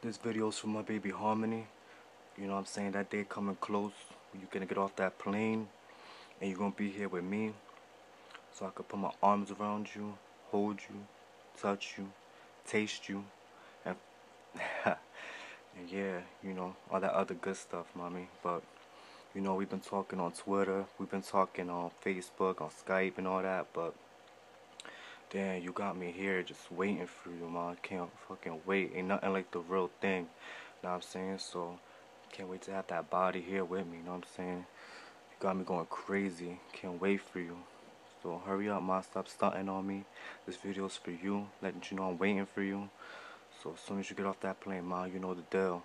This video's for my baby Harmony. You know what I'm saying? That day coming close. You're gonna get off that plane and you're gonna be here with me. So I could put my arms around you, hold you, touch you, taste you, and, and yeah, you know, all that other good stuff, mommy. But you know, we've been talking on Twitter, we've been talking on Facebook, on Skype and all that, but Damn, you got me here just waiting for you, man. Can't fucking wait. Ain't nothing like the real thing. Know what I'm saying? So, can't wait to have that body here with me. Know what I'm saying? You got me going crazy. Can't wait for you. So, hurry up, man. Stop stunting on me. This video's for you. Letting you know I'm waiting for you. So, as soon as you get off that plane, man, you know the deal.